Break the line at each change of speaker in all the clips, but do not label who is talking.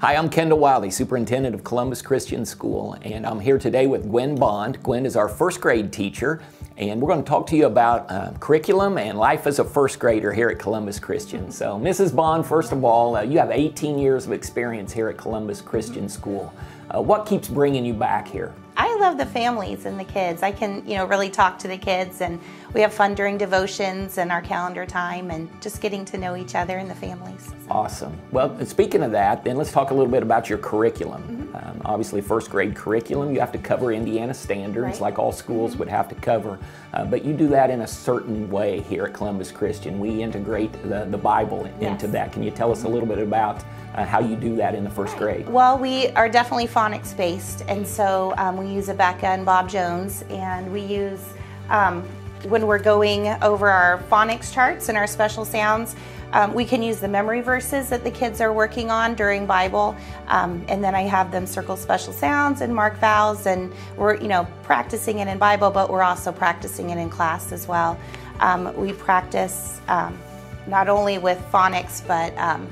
Hi, I'm Kendall Wiley, Superintendent of Columbus Christian School, and I'm here today with Gwen Bond. Gwen is our first grade teacher, and we're going to talk to you about uh, curriculum and life as a first grader here at Columbus Christian. So, Mrs. Bond, first of all, uh, you have 18 years of experience here at Columbus Christian School. Uh, what keeps bringing you back here?
I love the families and the kids. I can, you know, really talk to the kids and we have fun during devotions and our calendar time and just getting to know each other and the families.
Awesome. Well, speaking of that, then let's talk a little bit about your curriculum. Mm -hmm. um, obviously, first grade curriculum, you have to cover Indiana standards right. like all schools would have to cover, uh, but you do that in a certain way here at Columbus Christian. We integrate the, the Bible yes. into that. Can you tell us a little bit about uh, how you do that in the first grade?
Well, we are definitely phonics based, and so um, we use Abeka and Bob Jones, and we use um, when we're going over our phonics charts and our special sounds. Um, we can use the memory verses that the kids are working on during Bible, um, and then I have them circle special sounds and mark vowels, and we're you know practicing it in Bible, but we're also practicing it in class as well. Um, we practice um, not only with phonics, but um,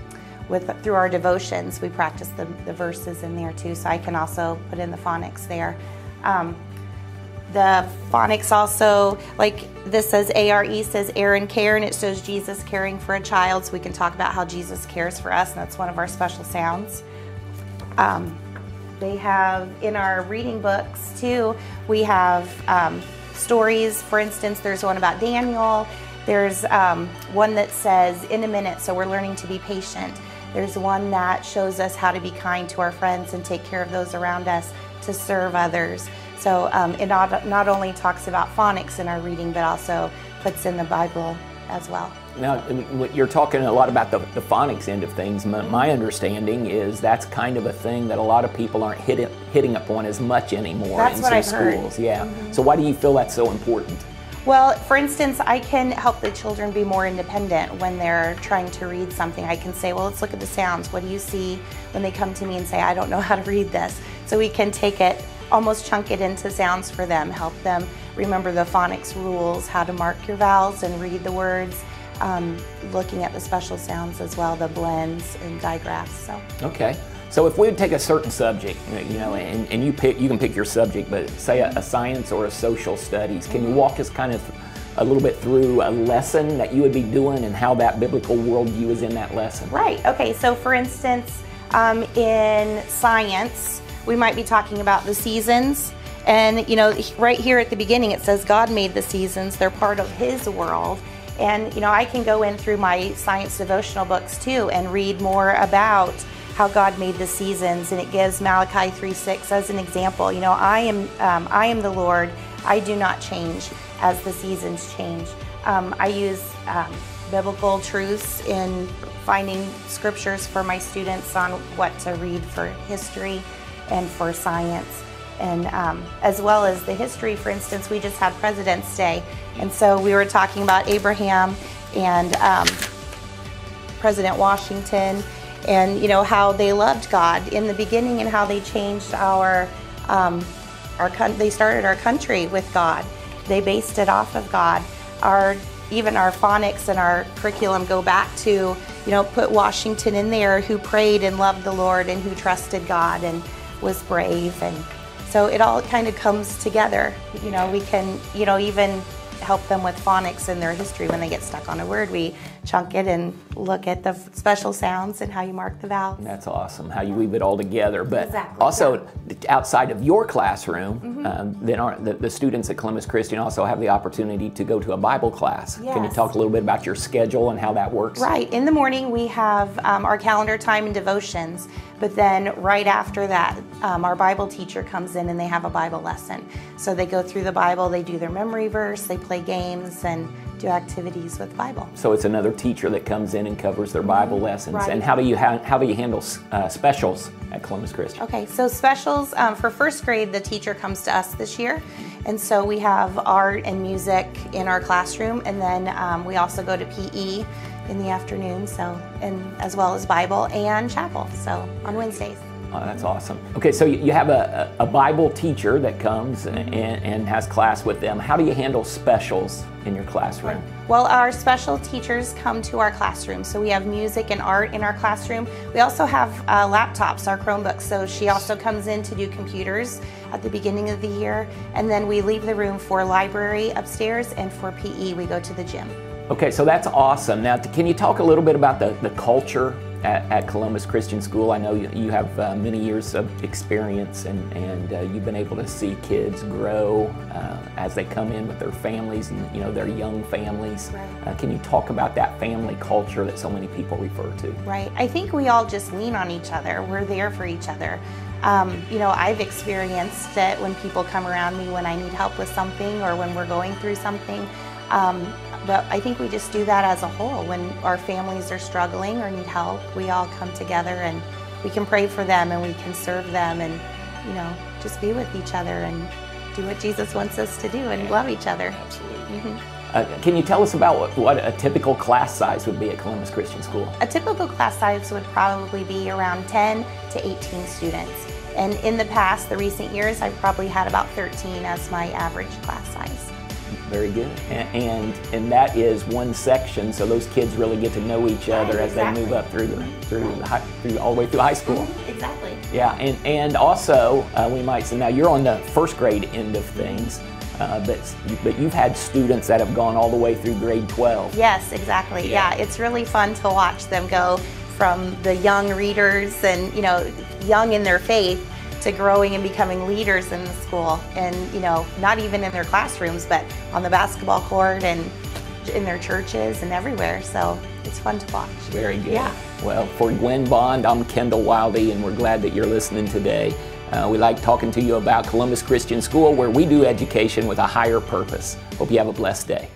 with through our devotions, we practice the, the verses in there too. So I can also put in the phonics there. The phonics also, like this says ARE says Aaron care, and it shows Jesus caring for a child. So we can talk about how Jesus cares for us, and that's one of our special sounds. Um, they have in our reading books too. We have um, stories. For instance, there's one about Daniel. There's um, one that says in a minute, so we're learning to be patient. There's one that shows us how to be kind to our friends and take care of those around us, to serve others. So um, it not, not only talks about phonics in our reading, but also puts in the Bible as well.
Now, you're talking a lot about the, the phonics end of things. My understanding is that's kind of a thing that a lot of people aren't hitting, hitting upon as much anymore
that's
in
some
schools.
Heard.
Yeah. Mm -hmm. So why do you feel that's so important?
Well, for instance, I can help the children be more independent when they're trying to read something. I can say, well, let's look at the sounds. What do you see when they come to me and say, I don't know how to read this? So we can take it, almost chunk it into sounds for them, help them remember the phonics rules, how to mark your vowels and read the words. Um, looking at the special sounds as well, the blends and digraphs. So.
Okay. So if we would take a certain subject, you know, and, and you pick, you can pick your subject, but say a, a science or a social studies, can you walk us kind of a little bit through a lesson that you would be doing and how that biblical worldview is in that lesson?
Right. Okay. So for instance, um, in science, we might be talking about the seasons. And, you know, right here at the beginning, it says God made the seasons. They're part of His world. And, you know, I can go in through my science devotional books too and read more about how God made the seasons, and it gives Malachi 3:6 as an example. You know, I am um, I am the Lord. I do not change as the seasons change. Um, I use um, biblical truths in finding scriptures for my students on what to read for history and for science. And um, as well as the history, for instance, we just had President's Day. And so we were talking about Abraham and um, President Washington and you know how they loved God in the beginning and how they changed our um, our they started our country with God. They based it off of God. Our even our phonics and our curriculum go back to you know put Washington in there who prayed and loved the Lord and who trusted God and was brave and so it all kind of comes together. You know we can you know even help them with phonics and their history when they get stuck on a word. We chunk it and look at the special sounds and how you mark the vowels.
That's awesome, how you weave it all together. But
exactly,
also, yeah. outside of your classroom, mm-hmm. um, then our, the, the, students at Columbus Christian also have the opportunity to go to a Bible class.
Yes.
Can you talk a little bit about your schedule and how that works?
Right. In the morning, we have um, our calendar time and devotions. But then right after that, um, our Bible teacher comes in and they have a Bible lesson. So they go through the Bible, they do their memory verse, they play games, and do activities with Bible.
So it's another teacher that comes in and covers their Bible lessons.
Right.
And how do you ha- how do you handle uh, specials at Columbus Christian?
Okay, so specials um, for first grade, the teacher comes to us this year, and so we have art and music in our classroom, and then um, we also go to PE in the afternoon. So and as well as Bible and chapel. So on Wednesdays.
Oh, that's awesome. Okay, so you have a, a Bible teacher that comes and, and has class with them. How do you handle specials in your classroom?
Well, our special teachers come to our classroom. So we have music and art in our classroom. We also have uh, laptops, our Chromebooks. So she also comes in to do computers at the beginning of the year. And then we leave the room for library upstairs and for PE, we go to the gym.
Okay, so that's awesome. Now, can you talk a little bit about the, the culture at, at Columbus Christian School? I know you, you have uh, many years of experience and, and uh, you've been able to see kids grow uh, as they come in with their families and, you know, their young families.
Right.
Uh, can you talk about that family culture that so many people refer to?
Right. I think we all just lean on each other. We're there for each other. Um, you know, I've experienced it when people come around me when I need help with something or when we're going through something. Um, but I think we just do that as a whole. When our families are struggling or need help, we all come together and we can pray for them and we can serve them and, you know, just be with each other and do what Jesus wants us to do and love each other.
Absolutely. Mm-hmm. Uh, can you tell us about what, what, a typical class size would be at Columbus Christian School?
A typical class size would probably be around 10 to 18 students. And in the past, the recent years, I've probably had about 13 as my average class size.
Very good. And, and, and that is one section, so those kids really get to know each other
right,
as
exactly.
they move up through the through the high, through all the way through high school.
Mm-hmm, exactly.
Yeah, and and also uh, we might say now you're on the first grade end of things. Uh, but but you've had students that have gone all the way through grade 12.
Yes, exactly. Yeah. yeah, it's really fun to watch them go from the young readers and you know young in their faith to growing and becoming leaders in the school and you know not even in their classrooms but on the basketball court and in their churches and everywhere. So it's fun to watch.
Very good.
Yeah.
Well for gwen bond i'm kendall Wiley and we're glad that you're listening today. Uh, we like talking to you about columbus christian school where we do education with a higher purpose. Hope you have a blessed day